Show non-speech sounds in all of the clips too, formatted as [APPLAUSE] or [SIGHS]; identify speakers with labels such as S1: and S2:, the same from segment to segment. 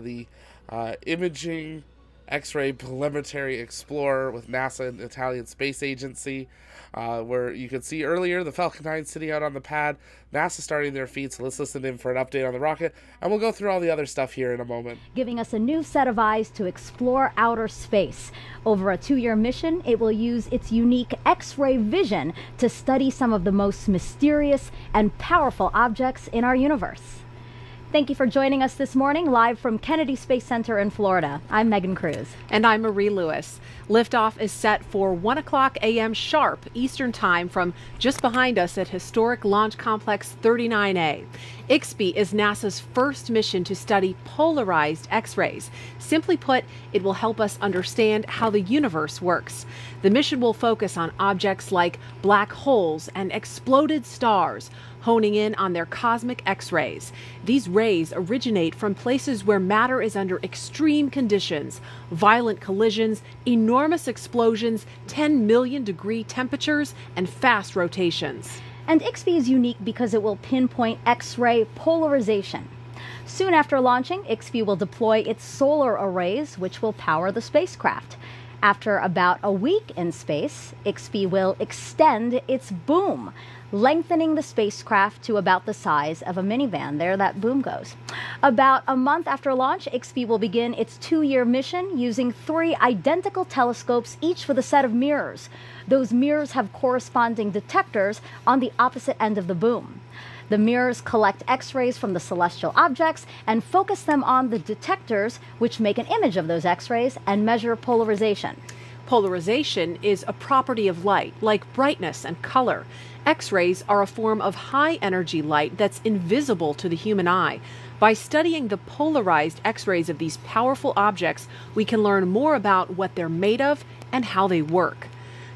S1: the uh, Imaging X-ray Polarimetry Explorer with NASA and Italian Space Agency uh, where you could see earlier the Falcon 9 sitting out on the pad, NASA starting their feet. So let's listen in for an update on the rocket, and we'll go through all the other stuff here in a moment.
S2: Giving us a new set of eyes to explore outer space. Over a two year mission, it will use its unique X ray vision to study some of the most mysterious and powerful objects in our universe. Thank you for joining us this morning, live from Kennedy Space Center in Florida. I'm Megan Cruz.
S3: And I'm Marie Lewis. Liftoff is set for 1 o'clock a.m. sharp Eastern Time from just behind us at historic Launch Complex 39A. IXPE is NASA's first mission to study polarized X rays. Simply put, it will help us understand how the universe works. The mission will focus on objects like black holes and exploded stars honing in on their cosmic X rays. These rays originate from places where matter is under extreme conditions violent collisions, enormous explosions, 10 million degree temperatures, and fast rotations.
S2: And IXPE is unique because it will pinpoint X ray polarization. Soon after launching, IXPE will deploy its solar arrays, which will power the spacecraft. After about a week in space, IXPE will extend its boom, lengthening the spacecraft to about the size of a minivan. There that boom goes. About a month after launch, IXPE will begin its two year mission using three identical telescopes, each with a set of mirrors. Those mirrors have corresponding detectors on the opposite end of the boom. The mirrors collect X rays from the celestial objects and focus them on the detectors, which make an image of those X rays and measure polarization.
S3: Polarization is a property of light, like brightness and color. X rays are a form of high energy light that's invisible to the human eye. By studying the polarized X rays of these powerful objects, we can learn more about what they're made of and how they work.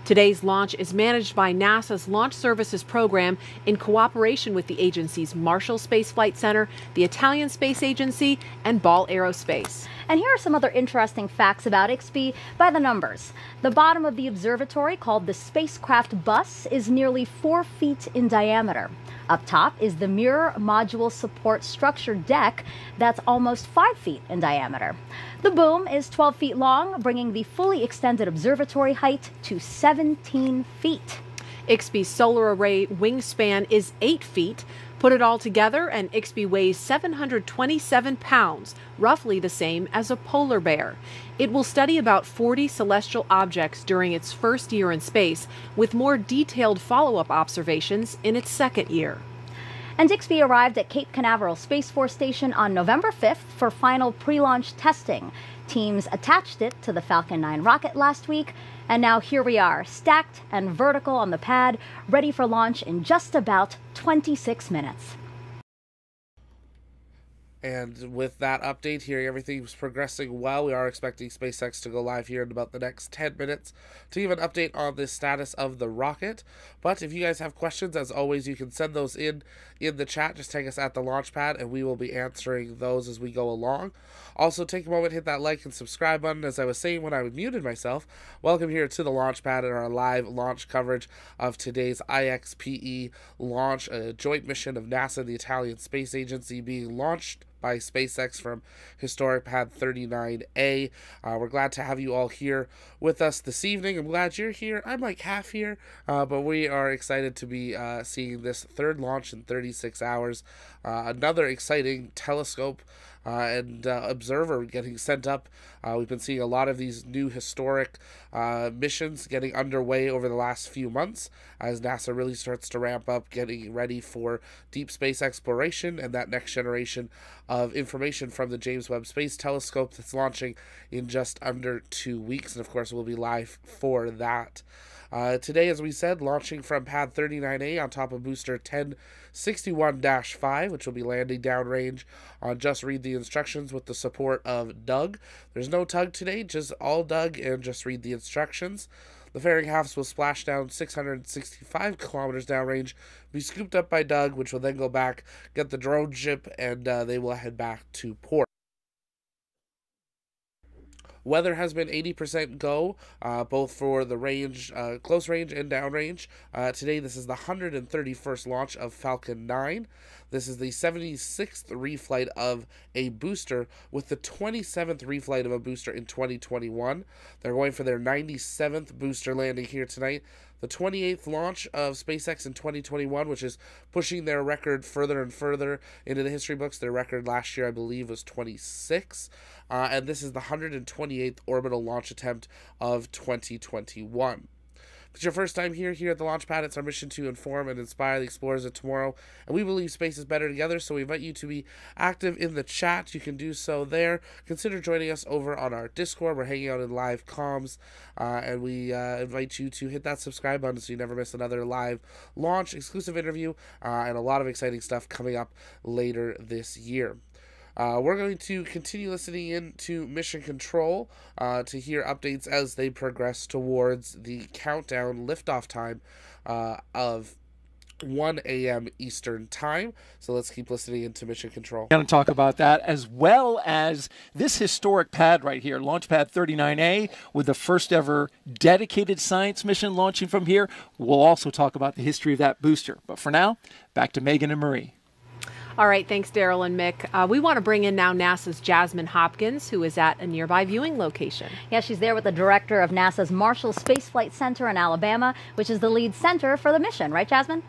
S3: Today's launch is managed by NASA's Launch Services Program in cooperation with the agency's Marshall Space Flight Center, the Italian Space Agency, and Ball Aerospace.
S2: And here are some other interesting facts about IXPE by the numbers. The bottom of the observatory, called the spacecraft bus, is nearly four feet in diameter. Up top is the mirror module support structure deck that's almost 5 feet in diameter. The boom is 12 feet long, bringing the fully extended observatory height to 17 feet.
S3: IXPE's solar array wingspan is 8 feet. Put it all together, and IXPE weighs 727 pounds, roughly the same as a polar bear. It will study about 40 celestial objects during its first year in space, with more detailed follow up observations in its second year.
S2: And IXPE arrived at Cape Canaveral Space Force Station on November 5th for final pre launch testing. Teams attached it to the Falcon 9 rocket last week, and now here we are, stacked and vertical on the pad, ready for launch in just about 26 minutes.
S1: And with that update, hearing everything's progressing well, we are expecting SpaceX to go live here in about the next 10 minutes to give an update on the status of the rocket. But if you guys have questions, as always, you can send those in in the chat. Just take us at the launch pad, and we will be answering those as we go along. Also, take a moment, hit that like and subscribe button. As I was saying when I muted myself, welcome here to the launch pad and our live launch coverage of today's IXPE launch, a joint mission of NASA and the Italian Space Agency being launched by SpaceX from historic pad 39A. Uh, we're glad to have you all here with us this evening. I'm glad you're here. I'm like half here, uh, but we are excited to be uh, seeing this third launch in 36 hours. Uh, another exciting telescope and uh, observer getting sent up. Uh, we've been seeing a lot of these new historic uh, missions getting underway over the last few months as NASA really starts to ramp up, getting ready for deep space exploration and that next generation of information from the James Webb Space Telescope that's launching in just under two weeks. And of course, we'll be live for that. Uh, today, as we said, launching from pad 39A on top of booster 1061 5, which will be landing downrange on Just Read the Instructions with the support of Doug. There's no tug today, just all Doug and just read the instructions. The fairing halves will splash down 665 kilometers downrange, be scooped up by Doug, which will then go back, get the drone ship, and uh, they will head back to port. Weather has been 80% go, uh, both for the range, uh, close range and downrange. Uh, today, this is the 131st launch of Falcon 9. This is the 76th reflight of a booster, with the 27th reflight of a booster in 2021. They're going for their 97th booster landing here tonight the 28th launch of SpaceX in 2021, which is pushing their record further and further into the history books. Their record last year, I believe, was 26. Uh, and this is the 128th orbital launch attempt of 2021 it's your first time here here at the Launchpad, it's our mission to inform and inspire the explorers of tomorrow. And we believe space is better together, so we invite you to be active in the chat. You can do so there. Consider joining us over on our Discord. We're hanging out in live comms, uh, and we uh, invite you to hit that subscribe button so you never miss another live launch, exclusive interview, uh, and a lot of exciting stuff coming up later this year. Uh, we're going to continue listening in to Mission Control uh, to hear updates as they progress towards the countdown liftoff time uh, of 1 a.m. Eastern Time. So let's keep listening into Mission Control.
S4: Going to talk about that as well as this historic pad right here, Launch Pad 39A, with the first ever dedicated science mission launching from here. We'll also talk about the history of that booster. But for now, back to Megan and Marie.
S3: All right, thanks, Daryl and Mick. Uh, we want to bring in now NASA's Jasmine Hopkins, who is at a nearby viewing location.
S2: Yeah, she's there with the director of NASA's Marshall Space Flight Center in Alabama, which is the lead center for the mission, right, Jasmine?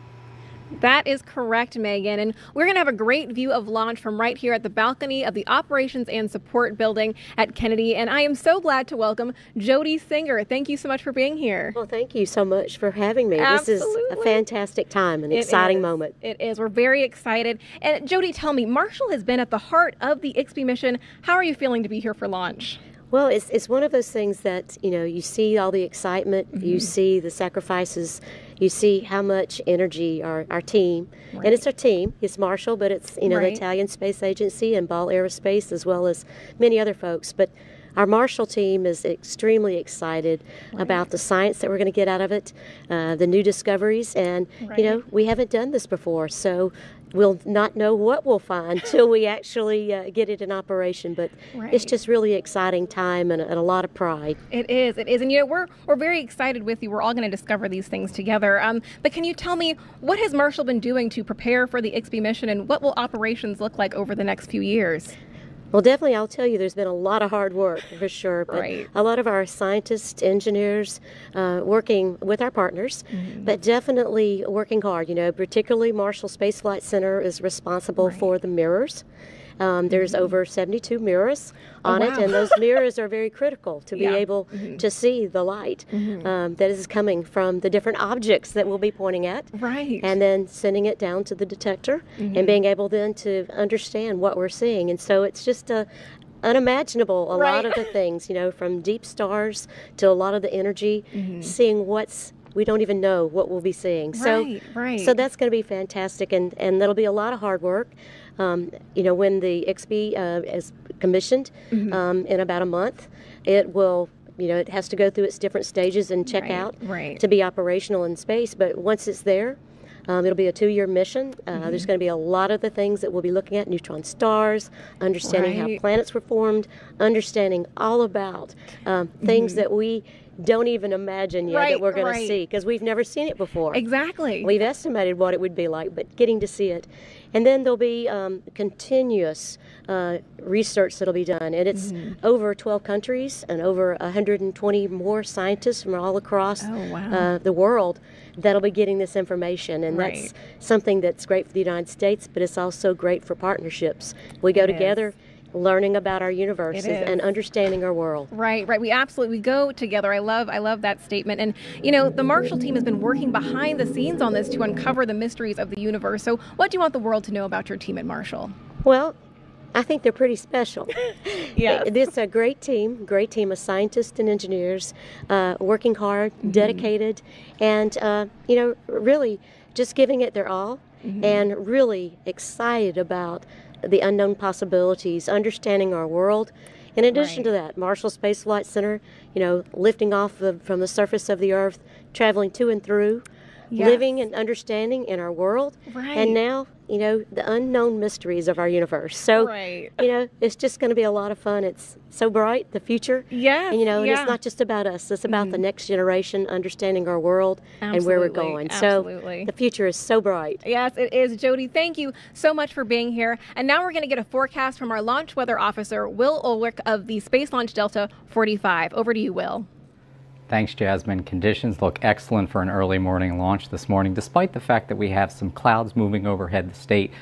S5: That is correct, Megan. And we're going to have a great view of launch from right here at the balcony of the Operations and Support Building at Kennedy. And I am so glad to welcome Jody Singer. Thank you so much for being here.
S6: Well, thank you so much for having me.
S5: Absolutely.
S6: This is a fantastic time, an it exciting
S5: is.
S6: moment.
S5: It is. We're very excited. And Jody, tell me, Marshall has been at the heart of the IXPE mission. How are you feeling to be here for launch?
S6: Well, it's, it's one of those things that, you know, you see all the excitement, mm-hmm. you see the sacrifices you see how much energy our, our team, right. and it's our team, it's Marshall, but it's, you know, right. the Italian Space Agency and Ball Aerospace, as well as many other folks. But our Marshall team is extremely excited right. about the science that we're going to get out of it, uh, the new discoveries, and right. you know we haven't done this before, so we'll not know what we'll find [LAUGHS] till we actually uh, get it in operation. But right. it's just really exciting time and, and, a lot of pride.
S5: It is. It is. And you know we're we're very excited with you. We're all going to discover these things together. Um, but can you tell me what has Marshall been doing to prepare for the IXPE mission, and what will operations look like over the next few years?
S6: Well, definitely, I'll tell you, there's been a lot of hard work for sure.
S5: But right.
S6: A lot of our scientists, engineers, uh, working with our partners, mm-hmm. but definitely working hard. You know, particularly Marshall Space Flight Center is responsible right. for the mirrors. Um, there's mm-hmm. over 72 mirrors oh, on oh, wow. it, and those mirrors are very critical to be [LAUGHS] yeah. able mm-hmm. to see the light mm-hmm. um, that is coming from the different objects that we'll be pointing at.
S5: Right.
S6: And then sending it down to the detector and mm-hmm. being able then to understand what we're seeing. And so it's just a, unimaginable a
S5: right.
S6: lot of the things you know from deep stars to a lot of the energy mm-hmm. seeing what's we don't even know what we'll be seeing
S5: so right, right.
S6: so that's going to be fantastic and and that'll be a lot of hard work um, you know, when the IXPE uh, is commissioned mm-hmm. um, in about a month, it will you know it has to go through its different stages and check
S5: right,
S6: out
S5: right.
S6: to be operational in space but once it's there um, it'll be a two-year mission uh, mm-hmm. there's going to be a lot of the things that we'll be looking at neutron stars understanding right. how planets were formed understanding all about um, things mm-hmm. that we don't even imagine yet
S5: right,
S6: that we're going
S5: right.
S6: to see because we've never seen it before.
S5: Exactly.
S6: We've estimated what it would be like, but getting to see it. And then there'll be um, continuous uh, research that'll be done. And it's mm-hmm. over 12 countries and over 120 more scientists from all across
S5: oh, wow.
S6: uh, the world that'll be getting this information. And
S5: right.
S6: that's something that's great for the United States, but it's also great for partnerships. We go
S5: it
S6: together.
S5: Is
S6: learning about our universes and understanding our world.
S5: Right, right. We absolutely we go together. I love I love that statement. And you know, the Marshall team has been working behind the scenes on this to uncover the mysteries of the universe. So, what do you want the world to know about your team at Marshall?
S6: Well, I think they're pretty special. [LAUGHS]
S5: yeah,
S6: it's a great team, great team of scientists and engineers, uh, working hard, mm-hmm. dedicated, and uh, you know, really just giving it their all, mm-hmm. and really excited about the unknown possibilities, understanding our world. In addition
S5: right.
S6: to that, Marshall Space Flight Center, you know, lifting off the, from the surface of the Earth, traveling to and through,
S5: yes.
S6: living and understanding in our world,
S5: right.
S6: and now you know, the unknown mysteries of our universe. So,
S5: right.
S6: you know, it's just going to be a lot of fun. It's so bright, the future.
S5: Yeah.
S6: And, you know, and
S5: yeah.
S6: it's not just about us, it's about mm-hmm. the next generation understanding our world
S5: Absolutely.
S6: and where we're going.
S5: Absolutely.
S6: So, the future is so bright.
S5: Yes, it is. Jody, thank you so much for being here. And now we're going to get a forecast from our launch weather officer, Will Ulrich of the Space Launch Delta 45. Over to you, Will.
S7: Thanks, Jasmine. Conditions look excellent for an early morning launch this morning, despite the fact that we have some clouds moving overhead the state.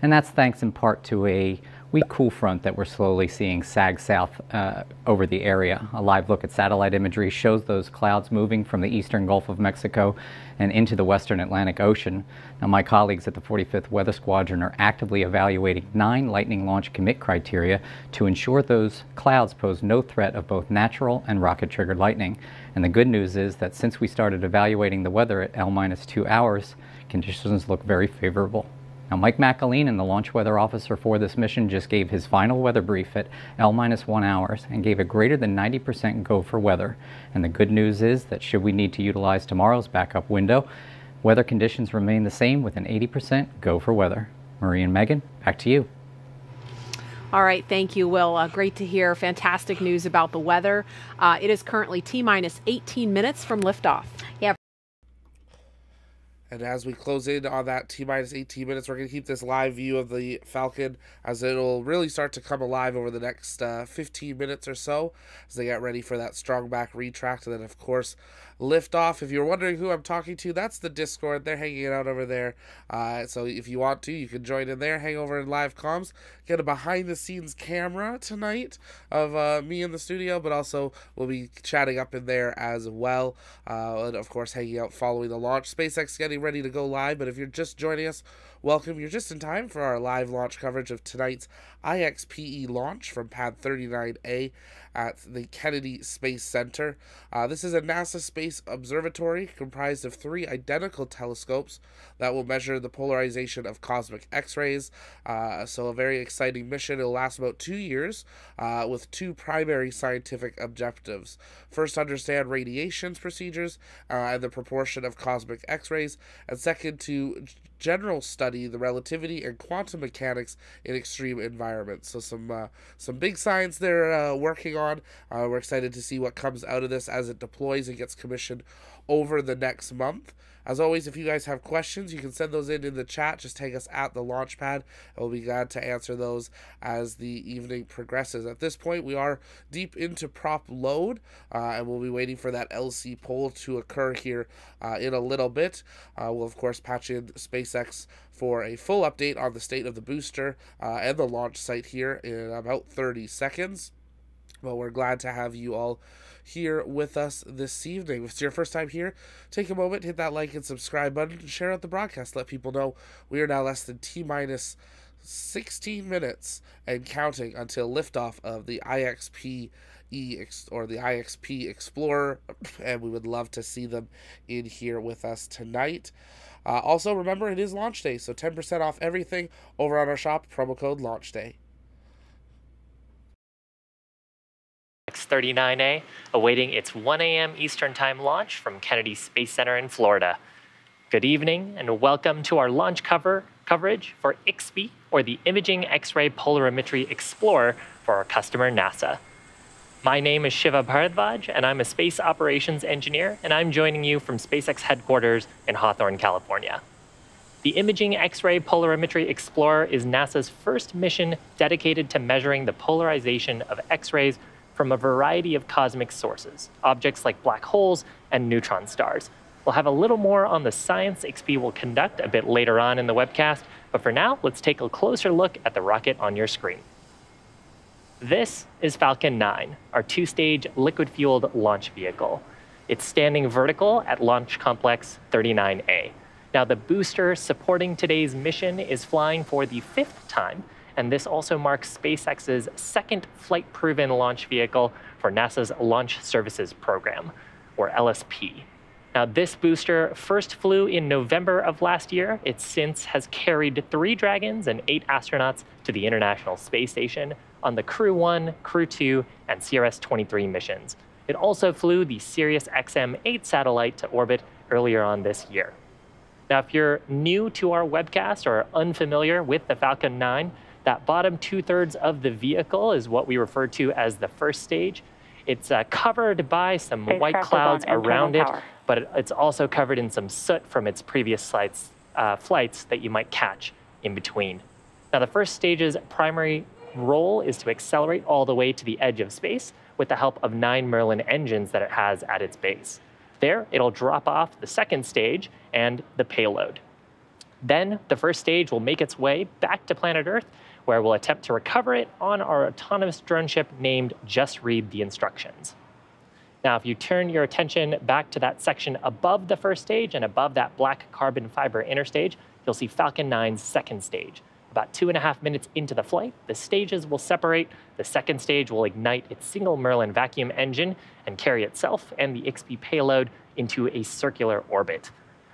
S7: And that's thanks in part to a weak cool front that we're slowly seeing sag south uh, over the area. A live look at satellite imagery shows those clouds moving from the eastern Gulf of Mexico and into the western Atlantic Ocean. Now, my colleagues at the 45th Weather Squadron are actively evaluating nine lightning launch commit criteria to ensure those clouds pose no threat of both natural and rocket triggered lightning. And the good news is that since we started evaluating the weather at L minus two hours, conditions look very favorable. Now, Mike McAleenan, the launch weather officer for this mission, just gave his final weather brief at L minus one hours and gave a greater than 90% go for weather. And the good news is that should we need to utilize tomorrow's backup window, weather conditions remain the same with an 80% go for weather. Marie and Megan, back to you.
S3: All right, thank you, Will. Uh, great to hear. Fantastic news about the weather. Uh, it is currently T minus 18 minutes from liftoff.
S2: Yeah,
S1: and as we close in on that T minus 18 minutes, we're going to keep this live view of the Falcon as it'll really start to come alive over the next uh, 15 minutes or so as they get ready for that strong back retract. And then, of course, liftoff. If you're wondering who I'm talking to, that's the Discord. They're hanging out over there. Uh, so if you want to, you can join in there, hang over in live comms, get a behind the scenes camera tonight of uh, me in the studio, but also we'll be chatting up in there as well. Uh, and of course, hanging out following the launch. SpaceX getting ready to go live, but if you're just joining us, welcome. You're just in time for our live launch coverage of tonight's IXPE launch from Pad 39A at the Kennedy Space Center. Uh, this is a NASA space observatory comprised of three identical telescopes that will measure the polarization of cosmic X rays. Uh, so, a very exciting mission. It'll last about two years uh, with two primary scientific objectives. First, understand radiations procedures uh, and the proportion of cosmic X rays, and second, to general study the relativity and quantum mechanics in extreme environments. So some uh, some big science they're uh, working on. Uh, we're excited to see what comes out of this as it deploys and gets commissioned over the next month. As always, if you guys have questions, you can send those in in the chat. Just tag us at the launch pad, and we'll be glad to answer those as the evening progresses. At this point, we are deep into prop load, uh, and we'll be waiting for that LC poll to occur here uh, in a little bit. Uh, we'll, of course, patch in SpaceX for a full update on the state of the booster uh, and the launch site here in about 30 seconds. But we're glad to have you all here with us this evening. If it's your first time here, take a moment, hit that like and subscribe button, share out the broadcast. Let people know we are now less than T minus 16 minutes and counting until liftoff of the IXP. E or the IXP Explorer, [LAUGHS] and we would love to see them in here with us tonight. Uh, also, remember it is launch day, so 10% off everything over on our shop, promo code launch day.
S8: X-39A awaiting its 1 a.m. Eastern Time launch from Kennedy Space Center in Florida. Good evening and welcome to our launch cover coverage for IXPE, or the Imaging X-ray Polarimetry Explorer for our customer NASA. My name is Shiva Bharadwaj, and I'm a space operations engineer, and I'm joining you from SpaceX headquarters in Hawthorne, California. The Imaging X-ray Polarimetry Explorer is NASA's first mission dedicated to measuring the polarization of X-rays from a variety of cosmic sources, objects like black holes and neutron stars. We'll have a little more on the science XP will conduct a bit later on in the webcast, but for now, let's take a closer look at the rocket on your screen. This is Falcon 9, our two-stage liquid-fueled launch vehicle. It's standing vertical at Launch Complex 39A. Now, the booster supporting today's mission is flying for the fifth time and this also marks SpaceX's second flight proven launch vehicle for NASA's Launch Services Program, or LSP. Now, this booster first flew in November of last year. It since has carried three Dragons and eight astronauts to the International Space Station on the Crew 1, Crew 2, and CRS 23 missions. It also flew the Sirius XM 8 satellite to orbit earlier on this year. Now, if you're new to our webcast or unfamiliar with the Falcon 9, that bottom two thirds of the vehicle is what we refer to as the first stage. It's uh, covered by some white clouds around it, but it's also covered in some soot from its previous flights, uh, flights that you might catch in between. Now, the first stage's primary role is to accelerate all the way to the edge of space with the help of nine Merlin engines that it has at its base. There, it'll drop off the second stage and the payload. Then, the first stage will make its way back to planet Earth, where we'll attempt to recover it on our autonomous drone ship named Just Read the Instructions. Now, if you turn your attention back to that section above the first stage and above that black carbon fiber interstage, you'll see Falcon 9's second stage. About two and a half minutes into the flight, the stages will separate. The second stage will ignite its single Merlin vacuum engine and carry itself and the IXPE payload into a circular orbit.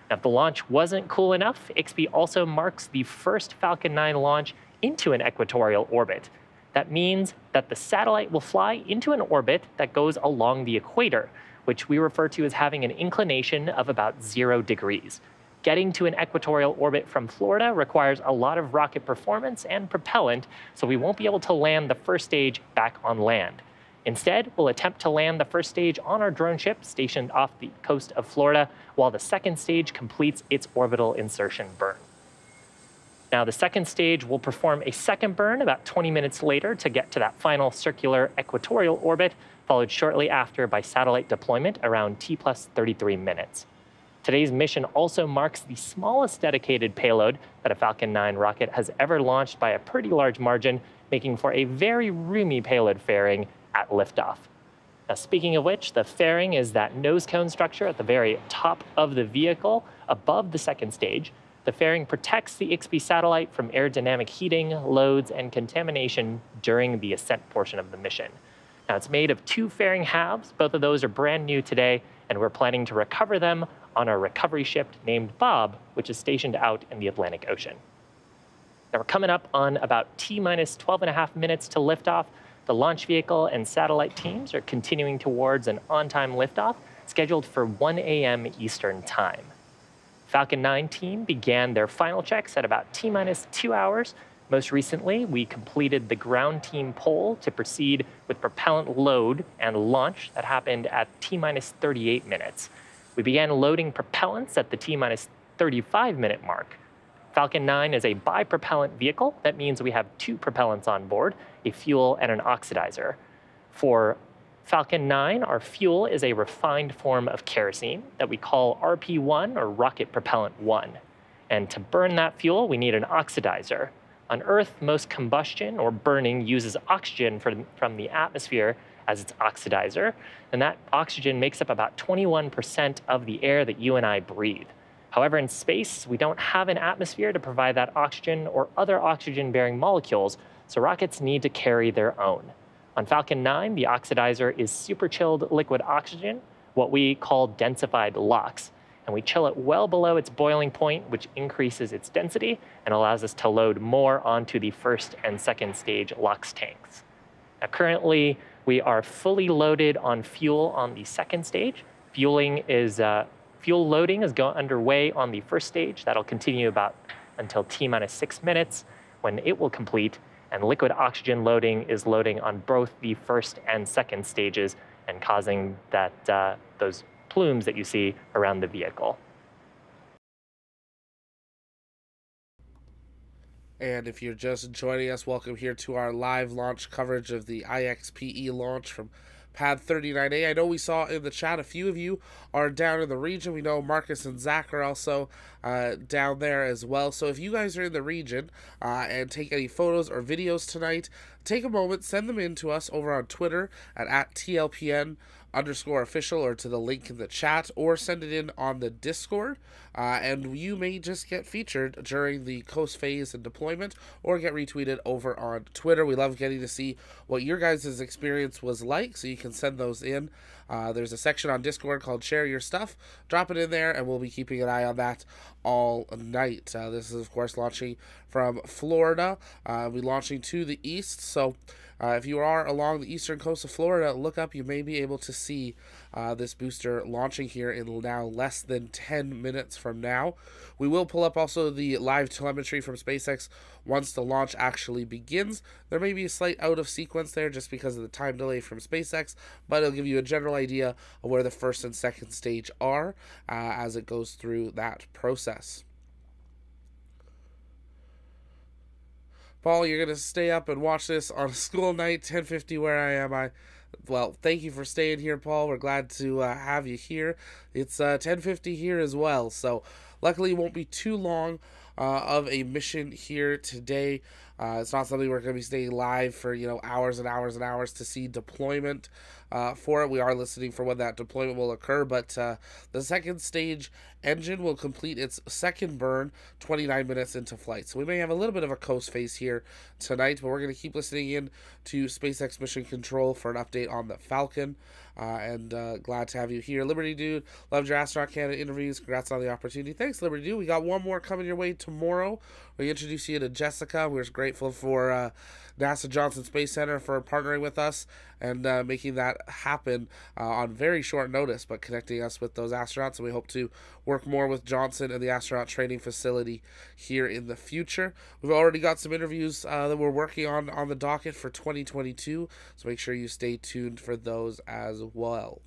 S8: Now, if the launch wasn't cool enough, IXPE also marks the first Falcon 9 launch into an equatorial orbit. That means that the satellite will fly into an orbit that goes along the equator, which we refer to as having an inclination of about zero degrees getting to an equatorial orbit from Florida requires a lot of rocket performance and propellant, so we won't be able to land the first stage back on land. Instead, we'll attempt to land the first stage on our drone ship stationed off the coast of Florida, while the second stage completes its orbital insertion burn. Now, the second stage will perform a second burn about 20 minutes later to get to that final circular equatorial orbit, followed shortly after by satellite deployment around T plus 33 minutes. Today's mission also marks the smallest dedicated payload that a Falcon 9 rocket has ever launched by a pretty large margin, making for a very roomy payload fairing at liftoff. Now, speaking of which, the fairing is that nose cone structure at the very top of the vehicle above the second stage. The fairing protects the IXPE satellite from aerodynamic heating, loads, and contamination during the ascent portion of the mission. Now, it's made of two fairing halves. Both of those are brand new today, and we're planning to recover them on our recovery ship named Bob, which is stationed out in the Atlantic Ocean. Now we're coming up on about T minus 12 and a half minutes to liftoff. The launch vehicle and satellite teams are continuing towards an on-time liftoff scheduled for 1 a.m. Eastern Time. Falcon 9 team began their final checks at about T minus two hours. Most recently, we completed the ground team poll to proceed with propellant load and launch that happened at T minus 38 minutes. We began loading propellants at the T minus 35 minute mark. Falcon 9 is a bipropellant vehicle. That means we have two propellants on board, a fuel and an oxidizer. For Falcon 9, our fuel is a refined form of kerosene that we call RP1 or rocket propellant 1. And to burn that fuel, we need an oxidizer. On Earth, most combustion or burning uses oxygen from, from the atmosphere as its oxidizer, and that oxygen makes up about 21% of the air that you and I breathe. However, in space, we don't have an atmosphere to provide that oxygen or other oxygen bearing molecules, so rockets need to carry their own. On Falcon 9, the oxidizer is super chilled liquid oxygen, what we call densified LOX. And we chill it well below its boiling point, which increases its density and allows us to load more onto the first and second stage LOX tanks. Now, currently, we are fully loaded on fuel on the second stage. Fueling is uh, fuel loading is going underway on the first stage. That'll continue about until T minus six minutes when it will complete. And liquid oxygen loading is loading on both the first and second stages and causing that uh, those plumes that you see around the vehicle.
S1: And if you're just joining us, welcome here to our live launch coverage of the IXPE launch from Pad 39A. I know we saw in the chat a few of you are down in the region. We know Marcus and Zach are also uh, down there as well. So if you guys are in the region uh, and take any photos or videos tonight, take a moment, send them in to us over on Twitter at, at TLPN underscore official or to the link in the chat or send it in on the Discord. Uh, and you may just get featured during the coast phase and deployment or get retweeted over on Twitter. We love getting to see what your guys' experience was like, so you can send those in. Uh, there's a section on Discord called Share Your Stuff. Drop it in there, and we'll be keeping an eye on that all night. Uh, this is, of course, launching from Florida. Uh, we're launching to the east, so Uh, if you are along the eastern coast of Florida, look up. You may be able to see uh, this booster launching here in now less than 10 minutes from now. We will pull up also the live telemetry from SpaceX once the launch actually begins. There may be a slight out of sequence there just because of the time delay from SpaceX, but it'll give you a general idea of where the first and second stage are uh, as it goes through that process. Paul, you're gonna stay up and watch this on [LAUGHS] school night, 10:50 where I am. I, well, thank you for staying here, Paul. We're glad to uh, have you here. It's uh, 10:50 here as well, so luckily it won't be too long uh, of a mission here today. Uh, it's not something we're going to be staying live for you know hours and hours and hours to see deployment uh, for it. We are listening for when that deployment will occur, but uh, the second stage engine will complete its second burn 29 minutes into flight. So we may have a little bit of a coast phase here tonight, but we're going to keep listening in to SpaceX Mission Control for an update on the Falcon. Uh, and uh, glad to have you here, Liberty Dude. Loved your Astronaut Canada interviews. Congrats on the opportunity. Thanks, Liberty Dude. We got one more coming your way tomorrow. We introduce you to Jessica. We're grateful for uh, NASA Johnson Space Center for partnering with us and uh, making that happen uh, on very short notice, but connecting us with those astronauts. And we hope to work more with Johnson and the astronaut training facility here in the future. We've already got some interviews uh, that we're working on on the docket for 2022, so make sure you stay tuned for those as well.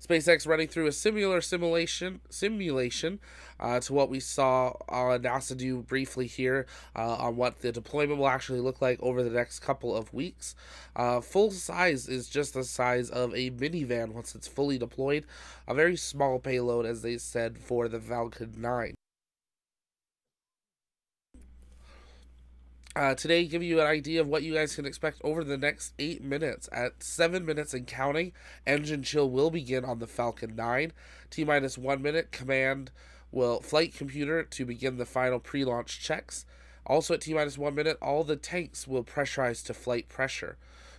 S1: SpaceX running through a similar simulation simulation uh, to what we saw uh, NASA do briefly here uh, on what the deployment will actually look like over the next couple of weeks. Uh, full size is just the size of a minivan once it's fully deployed. A very small payload, as they said, for the Falcon 9. Uh, today give you an idea of what you guys can expect over the next eight minutes. At seven minutes and counting, engine chill will begin on the Falcon 9. T minus one minute, command will flight computer to begin the final pre-launch checks. Also at T minus one minute, all the tanks will pressurize to flight pressure.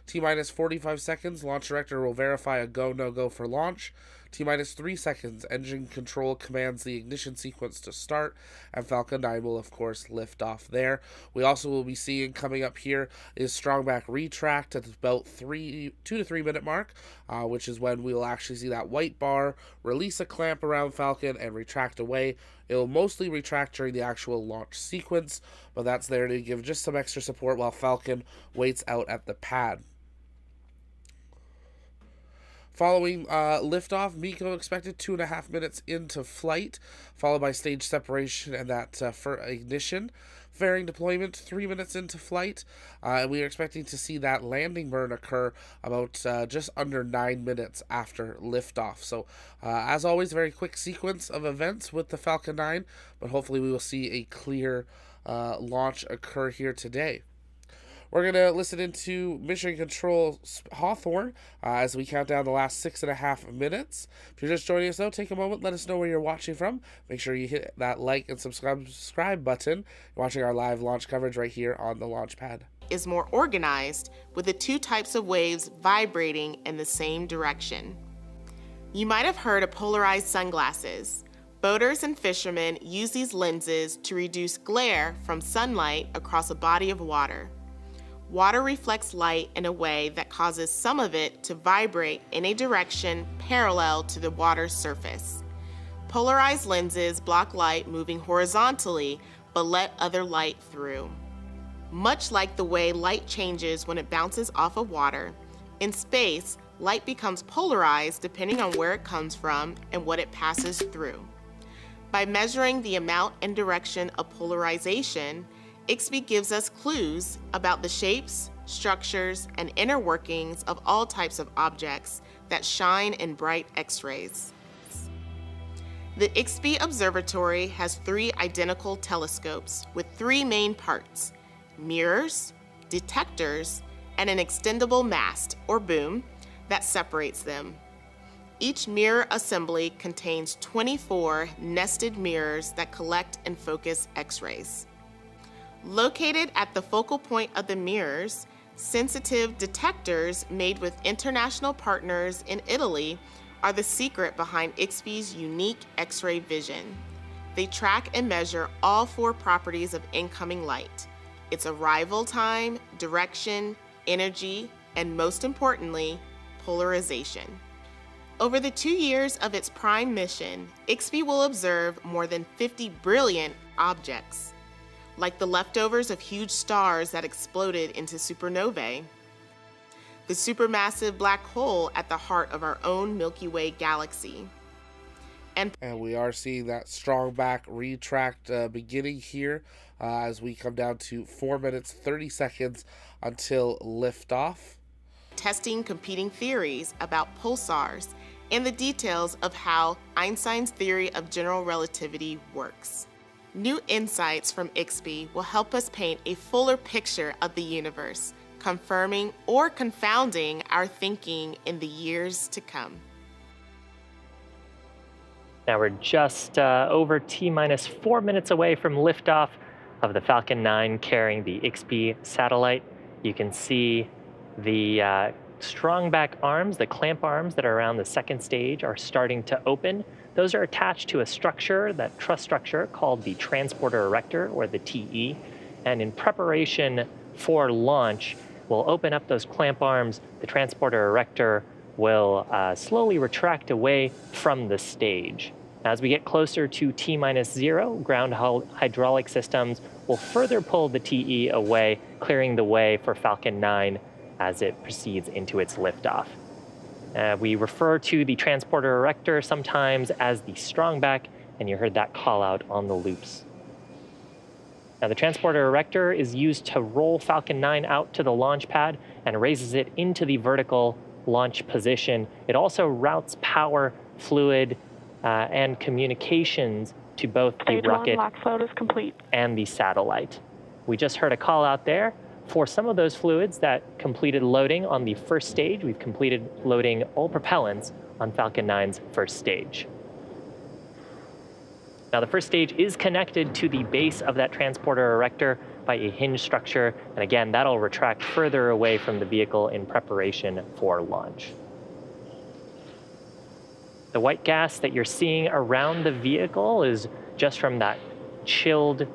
S1: T minus 45 seconds, launch director will verify a go no go for launch. T minus 3 seconds, engine control commands the ignition sequence to start, and Falcon 9 will, of course, lift off there. We also will be seeing coming up here is Strongback retract at about three, two to three minute mark, uh, which is when we will actually see that white bar release a clamp around Falcon and retract away. It will mostly retract during the actual launch sequence, but that's there to give just some extra support while Falcon waits out at the pad. Following uh, liftoff, MECO expected two and a half minutes into flight, followed by stage separation and that uh, for ignition. Fairing deployment three minutes into flight, uh, and we are expecting to see that landing burn occur about uh, just under nine minutes after liftoff. So, uh, as always, a very quick sequence of events with the Falcon 9, but hopefully, we will see a clear uh, launch occur here today. We're going to listen into Mission Control Hawthorne uh, as we count down the last six and a half minutes. If you're just joining us, though, take a moment, let us know where you're watching from. Make sure you hit that like and subscribe, subscribe button. You're watching our live launch coverage right here on the launch pad.
S9: Is more organized with the two types of waves vibrating in the same direction. You might have heard of polarized sunglasses. Boaters and fishermen use these lenses to reduce glare from sunlight across a body of water. Water reflects light in a way that causes some of it to vibrate in a direction parallel to the water's surface. Polarized lenses block light moving horizontally but let other light through. Much like the way light changes when it bounces off of water, in space, light becomes polarized depending on where it comes from and what it passes through. By measuring the amount and direction of polarization, IXPE gives us clues about the shapes, structures, and inner workings of all types of objects that shine in bright X-rays. The IXPE Observatory has three identical telescopes with three main parts, mirrors, detectors, and an extendable mast, or boom, that separates them. Each mirror assembly contains 24 nested mirrors that collect and focus X-rays. Located at the focal point of the mirrors, sensitive detectors made with international partners in Italy are the secret behind IXPE's unique X-ray vision. They track and measure all four properties of incoming light, its arrival time, direction, energy, and most importantly, polarization. Over the two years of its prime mission, IXPE will observe more than 50 brilliant objects, like the leftovers of huge stars that exploded into supernovae, the supermassive black hole at the heart of our own Milky Way galaxy.
S1: And, and we are seeing that strong back retract uh, beginning here uh, as we come down to 4 minutes 30 seconds until liftoff.
S9: Testing competing theories about pulsars and the details of how Einstein's theory of general relativity works. New insights from IXPE will help us paint a fuller picture of the universe, confirming or confounding our thinking in the years to come.
S8: Now we're just uh, over T minus four minutes away from liftoff of the Falcon 9 carrying the IXPE satellite. You can see the uh, strong back arms, the clamp arms that are around the second stage are starting to open. Those are attached to a structure, that truss structure called the transporter erector or the TE. And in preparation for launch, we'll open up those clamp arms. The transporter erector will uh, slowly retract away from the stage. As we get closer to T minus zero, ground hydraulic systems will further pull the TE away, clearing the way for Falcon 9 as it proceeds into its liftoff. Uh, we refer to the transporter erector sometimes as the strongback, and you heard that call out on the loops. Now, the transporter erector is used to roll Falcon 9 out to the launch pad and raises it into the vertical launch position. It also routes power, fluid, uh, and communications to both the rocket and the satellite. We just heard a call out there for some of those fluids that completed loading on the first stage, we've completed loading all propellants on Falcon 9's first stage. Now the first stage is connected to the base of that transporter erector by a hinge structure, and again, that'll retract further away from the vehicle in preparation for launch. The white gas that you're seeing around the vehicle is just from that chilled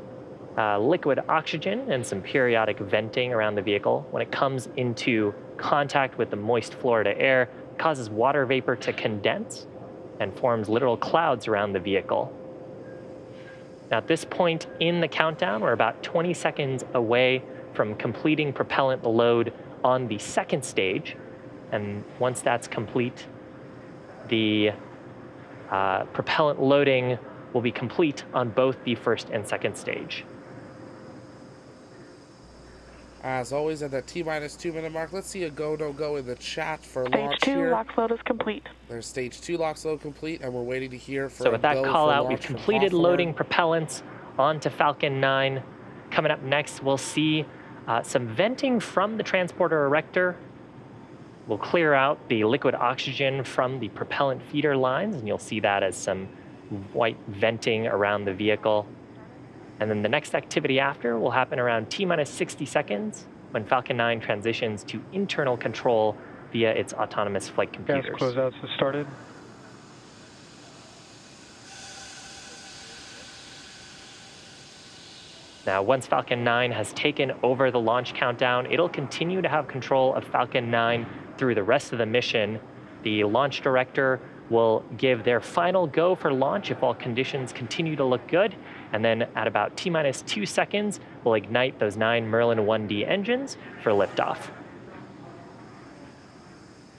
S8: uh, liquid oxygen and some periodic venting around the vehicle. When it comes into contact with the moist Florida air, causes water vapor to condense and forms literal clouds around the vehicle. Now, at this point in the countdown, we're about 20 seconds away from completing propellant load on the second stage. And once that's complete, the uh, propellant loading will be complete on both the first and second stage.
S1: As always, at that T minus two minute mark, let's see a go no go in the chat for
S10: stage
S1: launch
S10: two,
S1: here.
S10: LOX load is complete.
S1: There's stage two LOX load complete, and we're waiting to hear for.
S8: So with that call out, we've completed loading propellants onto Falcon 9. Coming up next, we'll see uh, some venting from the transporter erector. We'll clear out the liquid oxygen from the propellant feeder lines, and you'll see that as some white venting around the vehicle. And then the next activity after will happen around T minus 60 seconds when Falcon 9 transitions to internal control via its autonomous flight computers.
S10: Gas closeouts have started.
S8: Now, once Falcon 9 has taken over the launch countdown, it'll continue to have control of Falcon 9 through the rest of the mission. The launch director will give their final go for launch if all conditions continue to look good. And then at about T minus two seconds, we'll ignite those nine Merlin 1D engines for liftoff.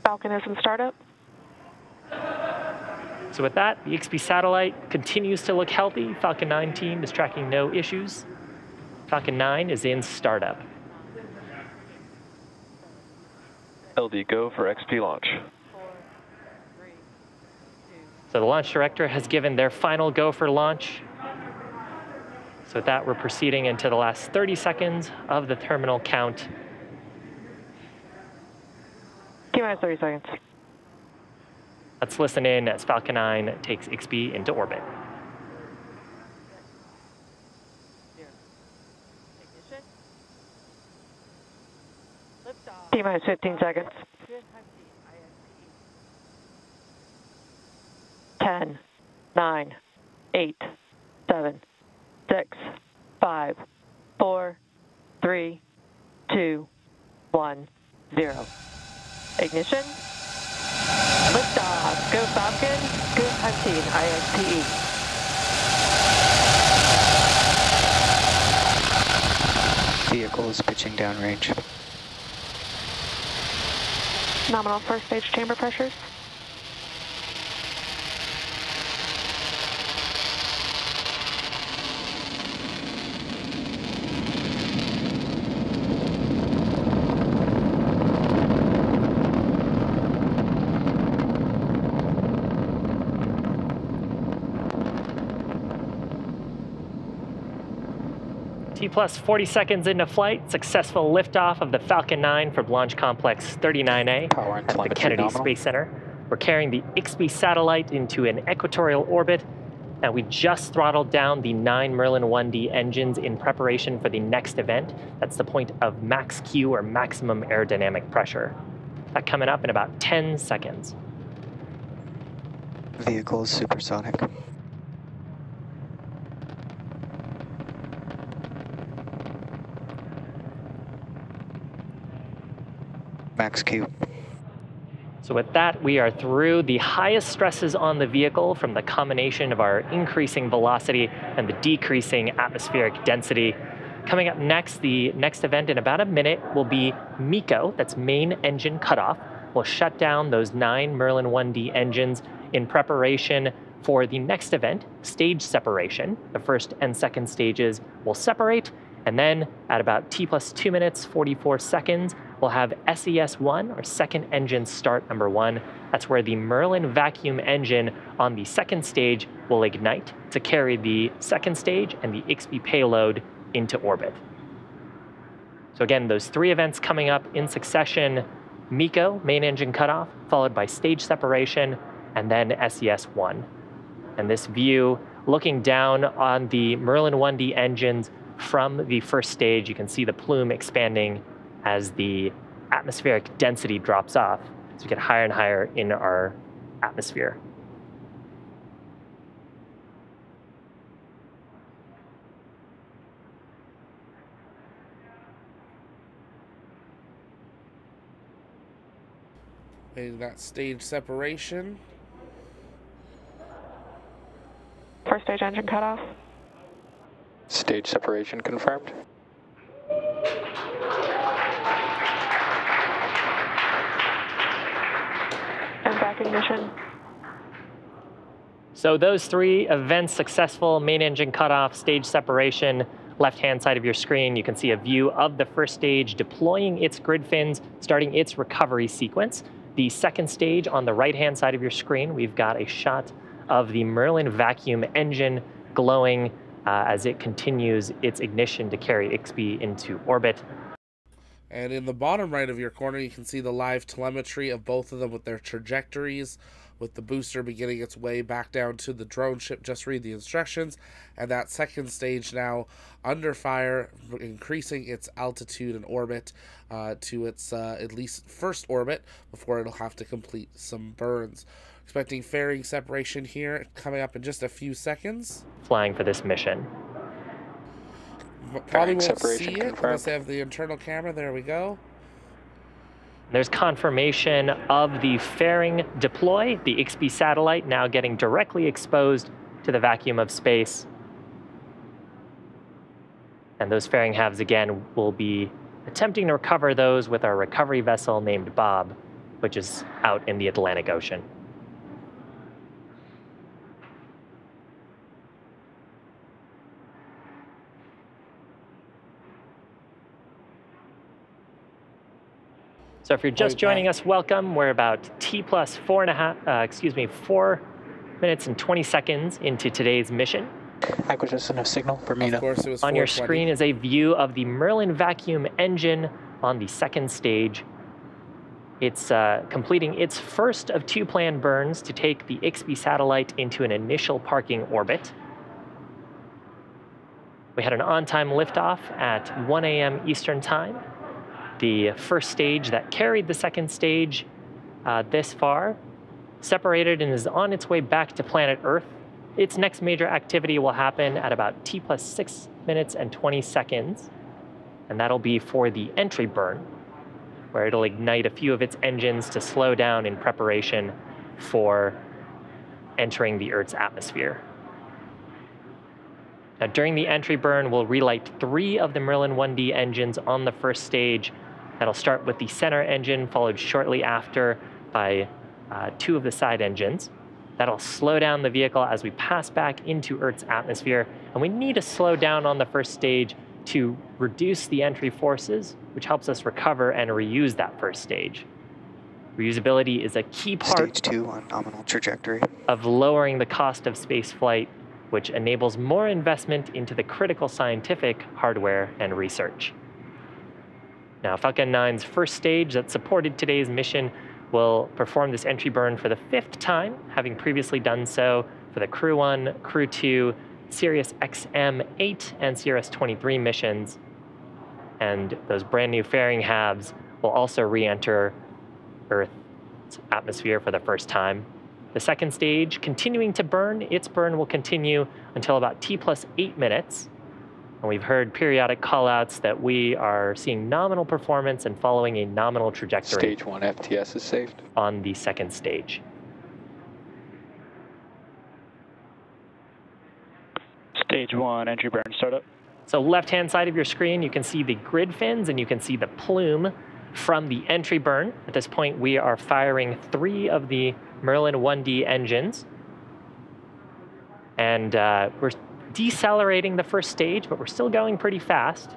S10: Falcon is in startup.
S8: So with that, the IXPE satellite continues to look healthy. Falcon 9 team is tracking no issues. Falcon 9 is in startup.
S10: LD go for XP launch.
S8: So the launch director has given their final go for launch. So with that, we're proceeding into the last 30 seconds of the terminal count.
S10: T minus 30 seconds.
S8: Let's listen in as Falcon 9 takes IXPE into orbit.
S10: T minus 15 seconds. 10, 9, 8, 7, 6, 5, 4, three, two, one, zero. Ignition. Liftoff. Go Falcon. Go Hunting. IXPE.
S11: Vehicle is pitching downrange.
S10: Nominal first stage chamber pressures.
S8: Plus 40 seconds into flight, successful liftoff of the Falcon 9 from Launch Complex 39A
S11: Power
S8: at the Kennedy
S11: nominal.
S8: Space Center. We're carrying the IXPE satellite into an equatorial orbit, and we just throttled down the nine Merlin 1D engines in preparation for the next event. That's the point of max Q or maximum aerodynamic pressure. That coming up in about 10 seconds.
S11: Vehicle is supersonic. Max Q.
S8: So with that, we are through the highest stresses on the vehicle from the combination of our increasing velocity and the decreasing atmospheric density. Coming up next, the next event in about a minute will be MECO, that's main engine cutoff. We'll shut down those nine Merlin 1D engines in preparation for the next event, stage separation. The first and second stages will separate, and then at about T plus two minutes, 44 seconds, we'll have SES1, or second engine start number one. That's where the Merlin vacuum engine on the second stage will ignite to carry the second stage and the IXPE payload into orbit. So again, those three events coming up in succession, MECO, main engine cutoff, followed by stage separation, and then SES1. And this view, looking down on the Merlin 1D engines from the first stage, you can see the plume expanding as the atmospheric density drops off. So we get higher and higher in our atmosphere.
S1: Waiting that stage separation.
S10: First stage engine cutoff.
S11: Stage separation confirmed.
S10: And back ignition.
S8: So those three events successful, main engine cutoff, stage separation, left hand side of your screen, you can see a view of the first stage deploying its grid fins, starting its recovery sequence. The second stage on the right hand side of your screen, we've got a shot of the Merlin vacuum engine glowing uh, as it continues its ignition to carry IXPE into orbit.
S1: And in the bottom right of your corner, you can see the live telemetry of both of them with their trajectories, with the booster beginning its way back down to the drone ship. Just read the instructions. And that second stage now under fire, increasing its altitude and orbit uh, to its uh, at least first orbit before it'll have to complete some burns. Expecting fairing separation here coming up in just a few seconds.
S8: Flying for this mission.
S1: Probably
S11: Fairing
S1: won't
S11: separation
S1: see it
S11: confirmed.
S1: unless they have the internal camera. There we go.
S8: There's confirmation of the fairing deploy, the IXPE satellite now getting directly exposed to the vacuum of space. And those fairing halves, again, will be attempting to recover those with our recovery vessel named Bob, which is out in the Atlantic Ocean. So if you're just joining us, welcome. We're about T plus four and a half, uh, excuse me, four minutes and 20 seconds into today's mission.
S11: Acquisition of signal,
S1: for
S11: me.
S1: Of course, it was
S8: On your screen is a view of the Merlin vacuum engine on the second stage. It's uh, completing its first of two planned burns to take the IXPE satellite into an initial parking orbit. We had an on-time liftoff at 1 a.m. Eastern Time. The first stage that carried the second stage uh, this far separated and is on its way back to planet Earth. Its next major activity will happen at about T plus 6 minutes and 20 seconds. and that'll be for the entry burn, where it'll ignite a few of its engines to slow down in preparation for entering the Earth's atmosphere. Now, during the entry burn, we'll relight three of the Merlin 1D engines on the first stage. That'll start with the center engine, followed shortly after by uh, two of the side engines. That'll slow down the vehicle as we pass back into Earth's atmosphere. And we need to slow down on the first stage to reduce the entry forces, which helps us recover and reuse that first stage. Reusability is a key part
S11: Stage two on nominal trajectory.
S8: of lowering the cost of space flight, which enables more investment into the critical scientific hardware and research. Now, Falcon 9's first stage that supported today's mission will perform this entry burn for the fifth time, having previously done so for the Crew 1, Crew 2, Sirius XM8, and CRS-23 missions. And those brand new fairing halves will also re enter Earth's atmosphere for the first time. The second stage, continuing to burn, its burn will continue until about T plus eight minutes. And we've heard periodic callouts that we are seeing nominal performance and following a nominal trajectory
S11: Stage one FTS is saved.
S8: on the second stage.
S12: Stage one, entry burn startup.
S8: So left-hand side of your screen, you can see the grid fins and you can see the plume from the entry burn. At this point, we are firing three of the Merlin 1D engines. And uh, we're decelerating the first stage, but we're still going pretty fast.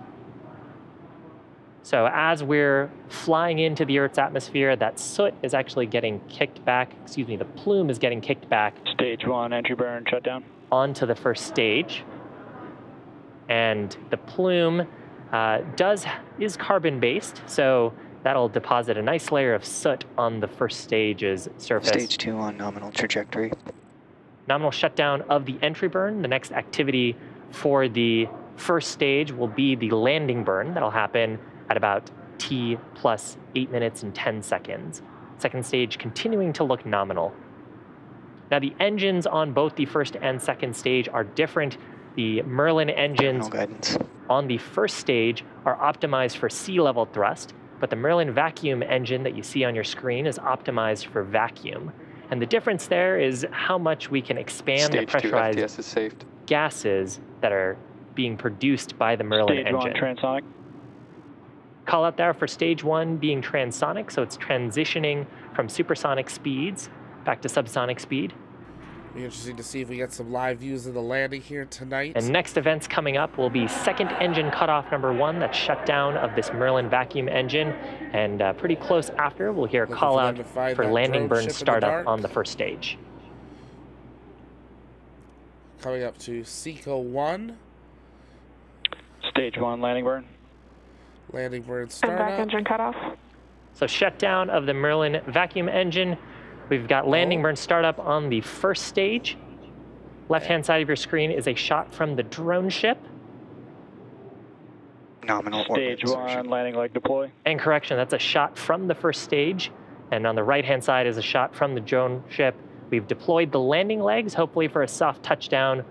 S8: So as we're flying into the Earth's atmosphere, that soot is actually getting kicked back, excuse me, the plume is getting kicked back
S12: Stage one, entry burn shutdown.
S8: onto the first stage. And the plume uh, does is carbon based, so that'll deposit a nice layer of soot on the first stage's surface.
S11: Stage two on nominal trajectory.
S8: Nominal shutdown of the entry burn. The next activity for the first stage will be the landing burn. That'll happen at about T plus 8 minutes and 10 seconds. Second stage continuing to look nominal. Now, the engines on both the first and second stage are different. The Merlin engines on the first stage are optimized for sea level thrust, but the Merlin vacuum engine that you see on your screen is optimized for vacuum. And the difference there is how much we can expand
S11: Stage
S8: the
S11: two
S8: pressurized
S11: FTS is saved.
S8: gases that are being produced by the Merlin
S12: Stage one,
S8: engine.
S12: transonic.
S8: Call out there for stage one being transonic, so it's transitioning from supersonic speeds back to subsonic speed.
S1: Be interesting to see if we get some live views of the landing here tonight.
S8: And next events coming up will be second engine cutoff number one, that's shutdown of this Merlin vacuum engine. And uh, pretty close after, we'll hear a
S1: Looking
S8: call
S1: for
S8: out
S1: them
S8: for landing
S1: drone
S8: burn
S1: ship the
S8: startup on the first stage.
S1: Coming up to SECO 1,
S12: Stage one, landing burn.
S1: landing burn startup.
S13: And back engine cutoff.
S8: So shutdown of the Merlin vacuum engine. We've got landing oh. burn startup on the first stage. Left-hand side of your screen is a shot from the drone ship.
S11: Nominal
S12: Stage one, landing leg deploy.
S8: And correction, that's a shot from the first stage. And on the right-hand side is a shot from the drone ship. We've deployed the landing legs, hopefully for a soft touchdown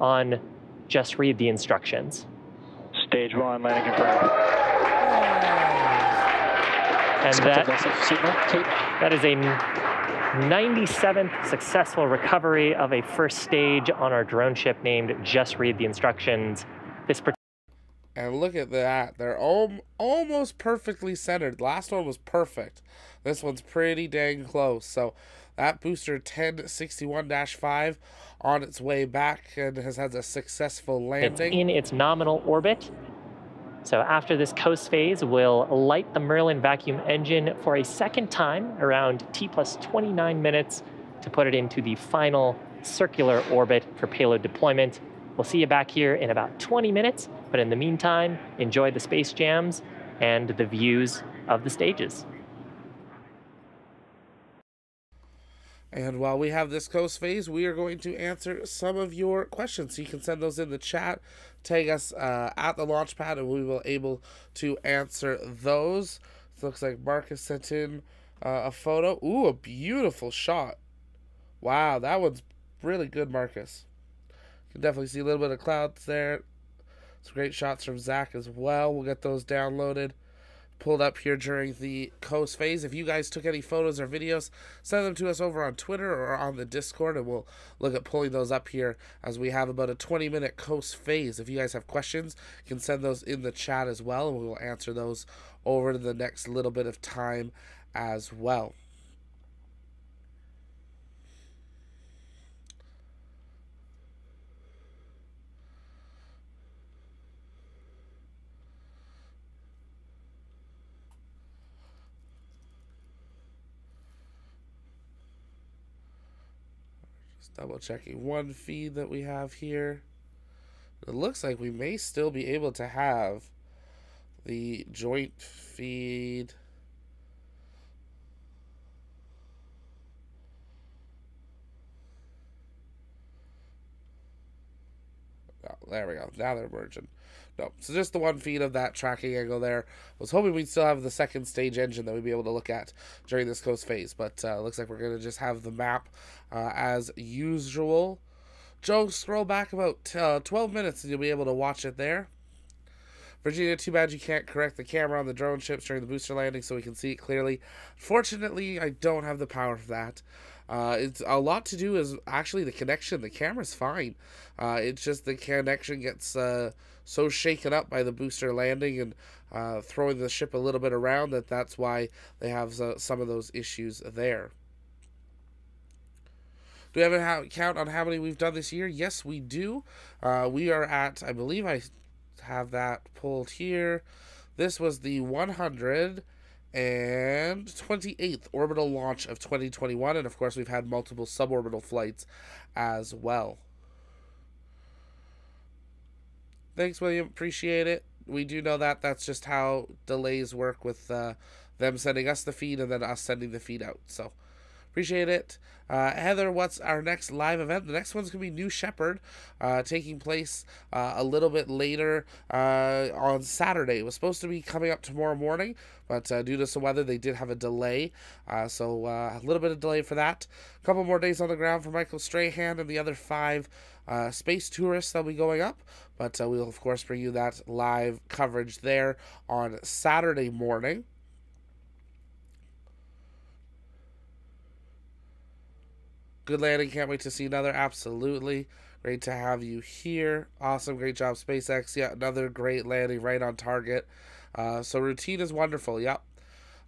S8: on just read the instructions.
S12: Stage one, landing confirmed.
S8: And that,
S12: loss of signal, Kate.
S8: that is a 97th successful recovery of a first stage on our drone ship named Just Read the Instructions. This
S1: And look at that. They're al- almost perfectly centered. The last one was perfect. This one's pretty dang close. So that booster 1061 5 on its way back and has had a successful landing.
S8: It's in its nominal orbit. So after this coast phase, we'll light the Merlin vacuum engine for a second time around T plus 29 minutes to put it into the final circular orbit for payload deployment. We'll see you back here in about 20 minutes, but in the meantime, enjoy the space jams and the views of the stages.
S1: And while we have this coast phase, we are going to answer some of your questions. So you can send those in the chat, tag us uh, at the launch pad, and we will able to answer those. Looks like Marcus sent in uh, a photo. Ooh, a beautiful shot. Wow, that one's really good, Marcus. You can definitely see a little bit of clouds there. Some great shots from Zach as well. We'll get those downloaded pulled up here during the coast phase. If you guys took any photos or videos, send them to us over on Twitter or on the Discord, and we'll look at pulling those up here as we have about a 20 minute coast phase. If you guys have questions, you can send those in the chat as well, and we will answer those over the next little bit of time as well. Double checking one feed that we have here. It looks like we may still be able to have the joint feed. Oh, there we go. Now they're merging. No, so just the one feed of that tracking angle there. I was hoping we'd still have the second stage engine that we'd be able to look at during this coast phase, but uh, looks like we're going to just have the map uh, as usual. Joe, scroll back about uh, 12 minutes and you'll be able to watch it there. Virginia, too bad you can't correct the camera on the drone ships during the booster landing so we can see it clearly. Fortunately, I don't have the power for that. Uh, it's a lot to do is actually the connection. The camera's fine. Uh, it's just the connection gets uh, so shaken up by the booster landing and uh, throwing the ship a little bit around that that's why they have some of those issues there. Do we have a count on how many we've done this year? Yes, we do. Uh, we are at, I believe I have that pulled here. This was the 128th orbital launch of 2021, and of course, we've had multiple suborbital flights as well. Thanks, William. Appreciate it. We do know that that's just how delays work with uh, them sending us the feed and then us sending the feed out. So appreciate it. Uh, Heather, what's our next live event? The next one's going to be New Shepard, uh, taking place uh, a little bit later uh, on Saturday. It was supposed to be coming up tomorrow morning, but uh, due to some weather, they did have a delay. Uh, so a little bit of delay for that. A couple more days on the ground for Michael Strahan and the other five space tourists that'll be going up. But we'll, of course, bring you that live coverage there on Saturday morning. Good landing. Can't wait to see another. Absolutely. Great to have you here. Awesome. Great job, SpaceX. Yeah, another great landing right on target. Uh, so routine is wonderful. Yep.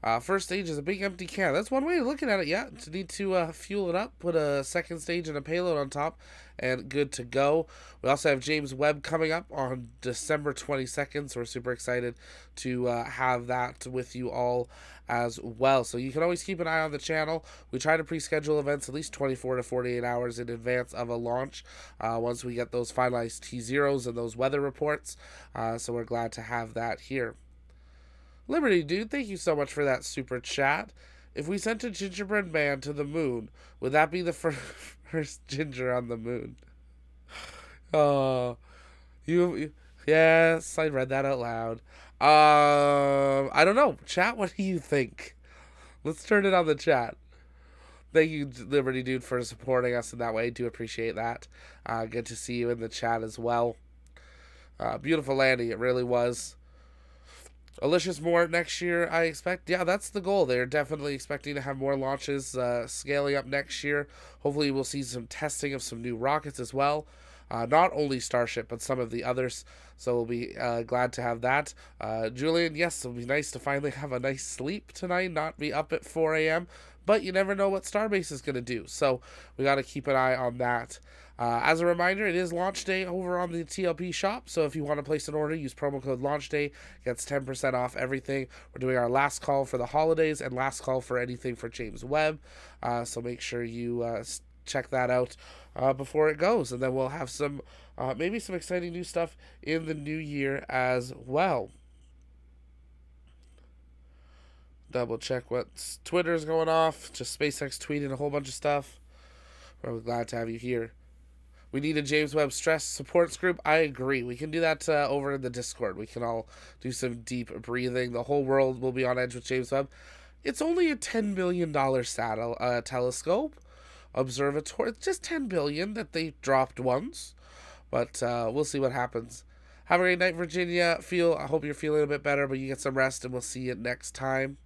S1: Uh, first stage is a big empty can. That's one way of looking at it. Yeah, to need to uh, fuel it up, put a second stage and a payload on top, and good to go. We also have James Webb coming up on December 22nd, so we're super excited to uh, have that with you all as well. So you can always keep an eye on the channel. We try to pre-schedule events at least 24 to 48 hours in advance of a launch uh, once we get those finalized T0s and those weather reports. Uh, so we're glad to have that here. Liberty Dude, thank you so much for that super chat. If we sent a gingerbread man to the moon, would that be the [LAUGHS] first ginger on the moon? Oh, [SIGHS] you, you yes, I read that out loud. Um, I don't know. Chat, what do you think? Let's turn it on the chat. Thank you, Liberty Dude, for supporting us in that way. Do appreciate that. Uh, good to see you in the chat as well. Uh, beautiful landing, it really was. Alicious more next year, I expect. Yeah, that's the goal. They're definitely expecting to have more launches uh, scaling up next year. Hopefully, we'll see some testing of some new rockets as well. Uh, not only Starship, but some of the others. So we'll be uh, glad to have that. Uh, Julian, yes, it'll be nice to finally have a nice sleep tonight, not be up at 4 a.m. But you never know what Starbase is going to do. So we got to keep an eye on that. Uh, as a reminder, it is launch day over on the TLP shop. So if you want to place an order, use promo code launch day. Gets 10% off everything. We're doing our last call for the holidays and last call for anything for James Webb. Uh, so make sure you uh, check that out uh, before it goes. And then we'll have some, uh, maybe some exciting new stuff in the new year as well. Double check what Twitter's going off. Just SpaceX tweeting a whole bunch of stuff. We're glad to have you here. We need a James Webb stress supports group. I agree. We can do that uh, over in the Discord. We can all do some deep breathing. The whole world will be on edge with James Webb. It's only a $10 million saddle, uh, telescope observatory. It's just 10 billion that they dropped once. But uh, we'll see what happens Have a great night, Virginia. Feel I hope you're feeling a bit better, but you get some rest, and we'll see you next time.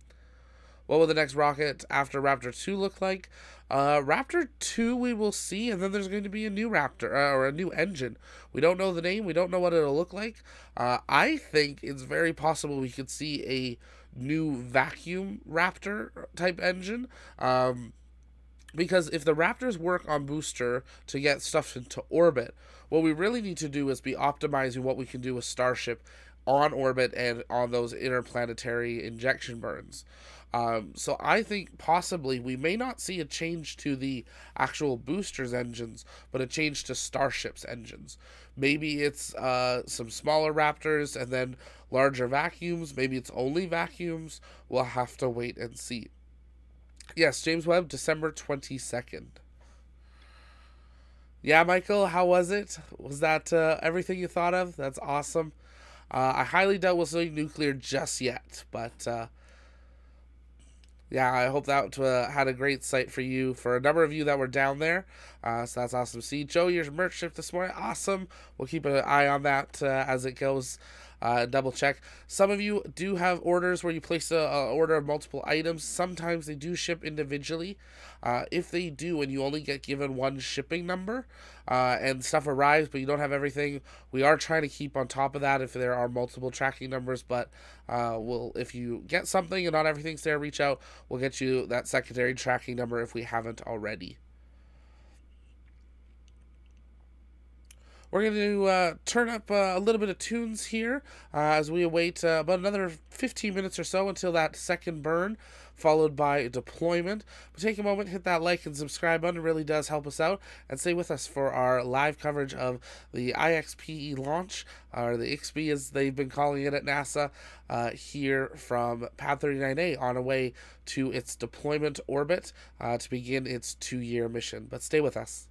S1: What will the next rocket after Raptor 2 look like? Uh, Raptor 2 we will see, and then there's going to be a new Raptor, uh, or a new engine. We don't know the name, we don't know what it'll look like. Uh, I think it's very possible we could see a new vacuum Raptor type engine. Um, because if the Raptors work on booster to get stuff into orbit, what we really need to do is be optimizing what we can do with Starship on orbit and on those interplanetary injection burns. Um, so I think possibly we may not see a change to the actual boosters engines, but a change to Starship's engines. Maybe it's uh, some smaller Raptors and then larger vacuums. Maybe it's only vacuums. We'll have to wait and see. Yes, James Webb, December 22nd. Yeah, Michael, how was it? Was that uh, everything you thought of? That's awesome. Uh, I highly doubt we'll see nuclear just yet, but uh, yeah, I hope that uh, had a great sight for you. For a number of you that were down there, uh, so that's awesome see. Joe, your merch ship this morning, awesome. We'll keep an eye on that uh, as it goes uh, double check. Some of you do have orders where you place a, a order of multiple items. Sometimes they do ship individually. Uh, if they do, and you only get given one shipping number, uh, and stuff arrives, but you don't have everything, we are trying to keep on top of that if there are multiple tracking numbers. But uh, we'll, if you get something and not everything's there, reach out. We'll get you that secondary tracking number if we haven't already. We're going to uh, turn up uh, a little bit of tunes here uh, as we await uh, about another 15 minutes or so until that second burn, followed by deployment. But take a moment, hit that like and subscribe button. It really does help us out. And stay with us for our live coverage of the IXPE launch, or the IXP as they've been calling it at NASA, uh, here from Pad 39A on a way to its deployment orbit uh, to begin its two year mission. But stay with us.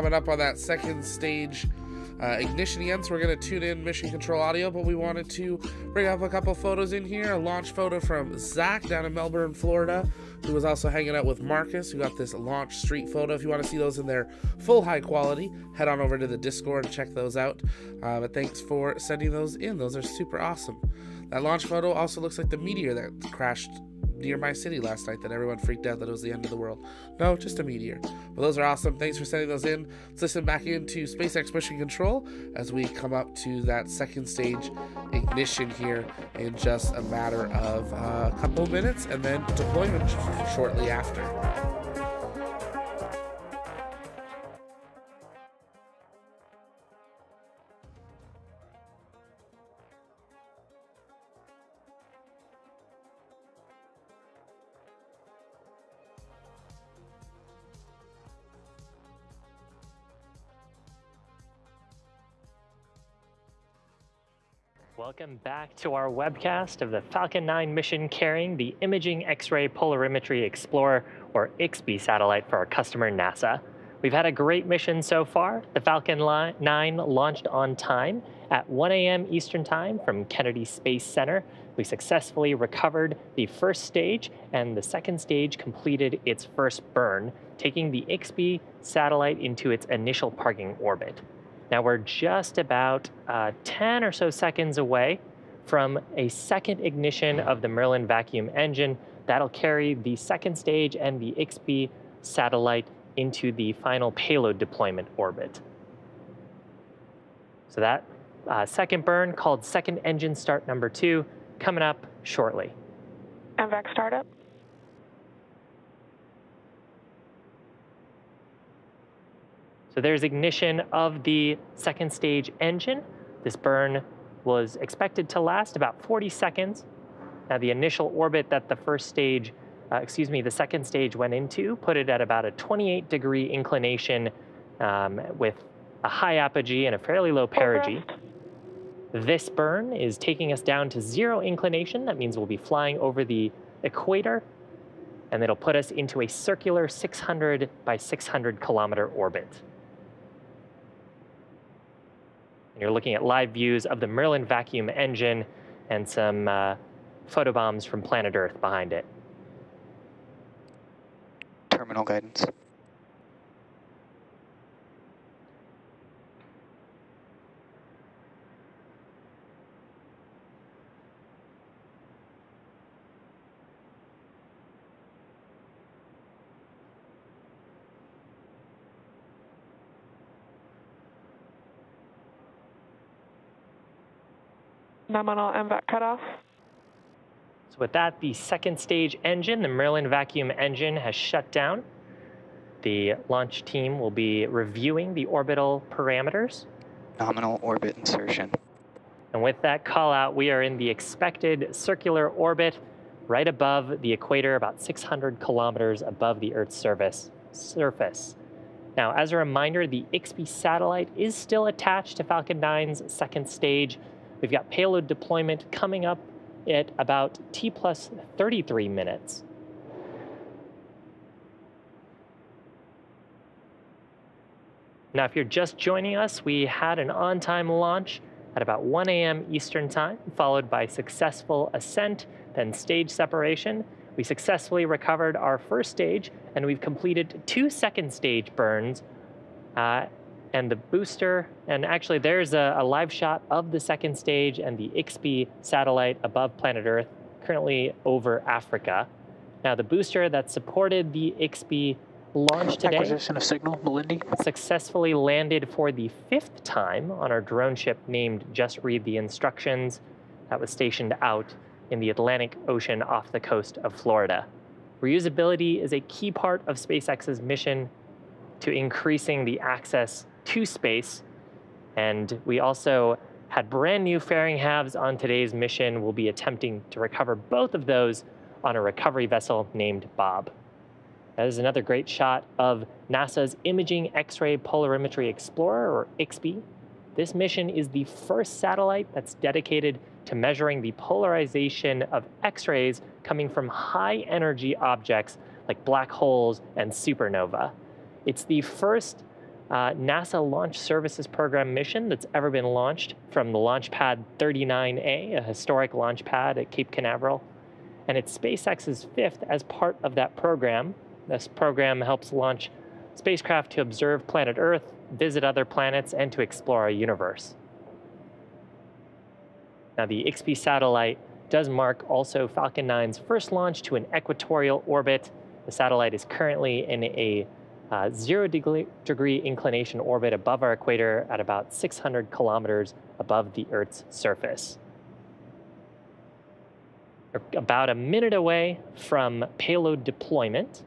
S1: Coming up on that second stage uh, ignition again, so we're going to tune in mission control audio, but we wanted to bring up a couple photos in here. A launch photo from Zach down in Melbourne, Florida, who was also hanging out with Marcus, who got this launch street photo. If you want to see those in their full high quality, head on over to the Discord and check those out. Uh, but thanks for sending those in. Those are super awesome. That launch photo also looks like the meteor that crashed near my city last night that everyone freaked out that it was the end of the world. No, just a meteor. But those are awesome. Thanks for sending those in. Let's listen back into SpaceX Mission Control as we come up to that second stage ignition here in just a matter of uh, a couple minutes and then deployment shortly after.
S8: Welcome back to our webcast of the Falcon 9 mission carrying the Imaging X-ray Polarimetry Explorer, or IXPE satellite for our customer NASA. We've had a great mission so far. The Falcon 9 launched on time at 1 a.m. Eastern Time from Kennedy Space Center. We successfully recovered the first stage, and the second stage completed its first burn, taking the IXPE satellite into its initial parking orbit. Now we're just about uh, 10 or so seconds away from a second ignition of the Merlin vacuum engine. That'll carry the second stage and the IXPE satellite into the final payload deployment orbit. So that uh, second burn called second engine start number two coming up shortly.
S10: MVAC startup.
S8: So there's ignition of the second stage engine. This burn was expected to last about 40 seconds. Now the initial orbit that the first stage, uh, excuse me, the second stage went into put it at about a 28 degree inclination um, with a high apogee and a fairly low perigee. This burn is taking us down to zero inclination. That means we'll be flying over the equator and it'll put us into a circular 600 by 600 kilometer orbit. And you're looking at live views of the Merlin vacuum engine and some uh, photobombs from planet Earth behind it.
S11: Terminal guidance.
S10: Nominal MVAC cutoff.
S8: So with that, the second stage engine, the Merlin vacuum engine, has shut down. The launch team will be reviewing the orbital parameters.
S11: Nominal orbit insertion.
S8: And with that call out, we are in the expected circular orbit right above the equator, about 600 kilometers above the Earth's surface. surface. Now, as a reminder, the IXPE satellite is still attached to Falcon 9's second stage. We've got payload deployment coming up at about T plus 33 minutes. Now, if you're just joining us, we had an on-time launch at about 1 a.m. Eastern Time, followed by successful ascent, then stage separation. We successfully recovered our first stage, and we've completed two second stage burns uh, and the booster. And actually, there's a, a, live shot of the second stage and the IXPE satellite above planet Earth, currently over Africa. Now, the booster that supported the IXPE launch today
S12: Acquisition of signal, Malindi.
S8: successfully landed for the fifth time on our drone ship named Just Read the Instructions that was stationed out in the Atlantic Ocean off the coast of Florida. Reusability is a key part of SpaceX's mission to increasing the access to space. And we also had brand new fairing halves on today's mission. We'll be attempting to recover both of those on a recovery vessel named Bob. That is another great shot of NASA's Imaging X-ray Polarimetry Explorer, or IXPE. This mission is the first satellite that's dedicated to measuring the polarization of X-rays coming from high-energy objects like black holes and supernova. It's the first uh, NASA Launch Services Program mission that's ever been launched from the Launch Pad 39A, a historic launch pad at Cape Canaveral. And it's SpaceX's fifth as part of that program. This program helps launch spacecraft to observe planet Earth, visit other planets, and to explore our universe. Now, the IXPE satellite does mark also Falcon 9's first launch to an equatorial orbit. The satellite is currently in a uh, zero degree, degree inclination orbit above our equator at about 600 kilometers above the Earth's surface. We're about a minute away from payload deployment.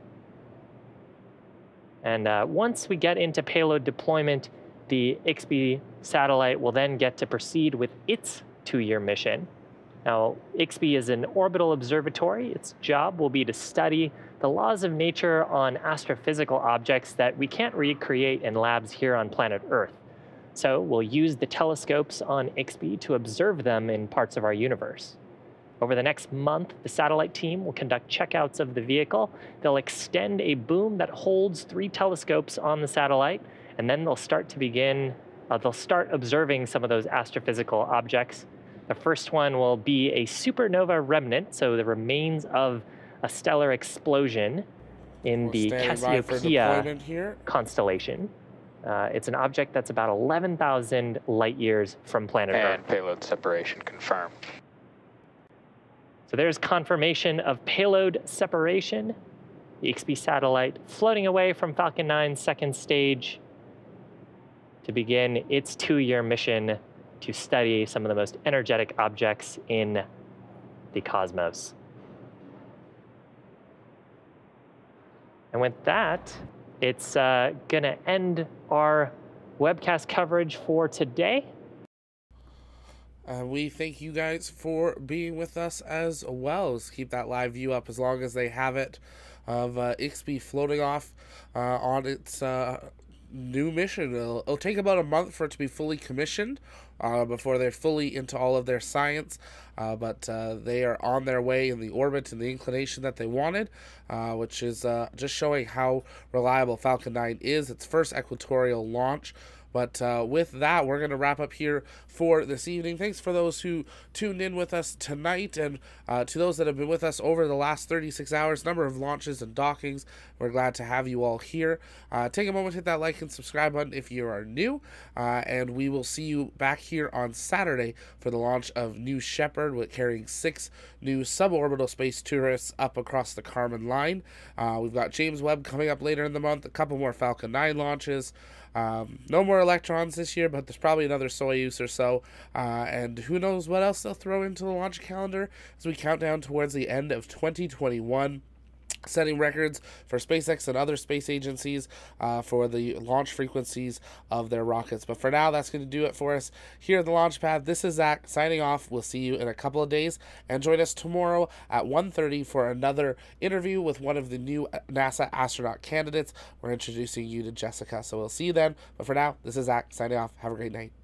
S8: And uh, once we get into payload deployment, the IXPE satellite will then get to proceed with its two-year mission. Now, IXPE is an orbital observatory. Its job will be to study the laws of nature on astrophysical objects that we can't recreate in labs here on planet Earth. So we'll use the telescopes on IXPE to observe them in parts of our universe. Over the next month, the satellite team will conduct checkouts of the vehicle. They'll extend a boom that holds three telescopes on the satellite, and then they'll start to begin, uh, they'll start observing some of those astrophysical objects. The first one will be a supernova remnant, so the remains of a stellar explosion in
S1: We're
S8: the
S1: standing by for
S8: Cassiopeia
S1: here.
S8: constellation. Uh, it's an object that's about 11,000 light years from planet Earth.
S11: And payload separation confirmed.
S8: So there's confirmation of payload separation. The IXPE satellite floating away from Falcon 9's second stage to begin its two-year mission to study some of the most energetic objects in the cosmos. And with that, it's uh, going to end our webcast coverage for today.
S1: Uh, we thank you guys for being with us as well. Let's keep that live view up as long as they have it of uh, IXPE floating off uh, on its uh, new mission. It'll, it'll take about a month for it to be fully commissioned uh, before they're fully into all of their science. Uh, but uh, they are on their way in the orbit and the inclination that they wanted, uh, which is uh, just showing how reliable Falcon 9 is. Its first equatorial launch. But uh, with that, we're going to wrap up here for this evening. Thanks for those who tuned in with us tonight and uh, to those that have been with us over the last 36 hours. Number of launches and dockings. We're glad to have you all here. Uh, take a moment, hit that like and subscribe button if you are new. Uh, and we will see you back here on Saturday for the launch of New Shepard with carrying six new suborbital space tourists up across the Kármán line. Uh, we've got James Webb coming up later in the month, a couple more Falcon 9 launches. Um, no more electrons this year, but there's probably another Soyuz or so. Uh, and who knows what else they'll throw into the launch calendar as we count down towards the end of 2021 setting records for SpaceX and other space agencies uh, for the launch frequencies of their rockets. But for now, that's going to do it for us here at the launch pad. This is Zach signing off. We'll see you in a couple of days and join us tomorrow at 1.30 for another interview with one of the new NASA astronaut candidates. We're introducing you to Jessica, so we'll see you then. But for now, this is Zach signing off. Have a great night.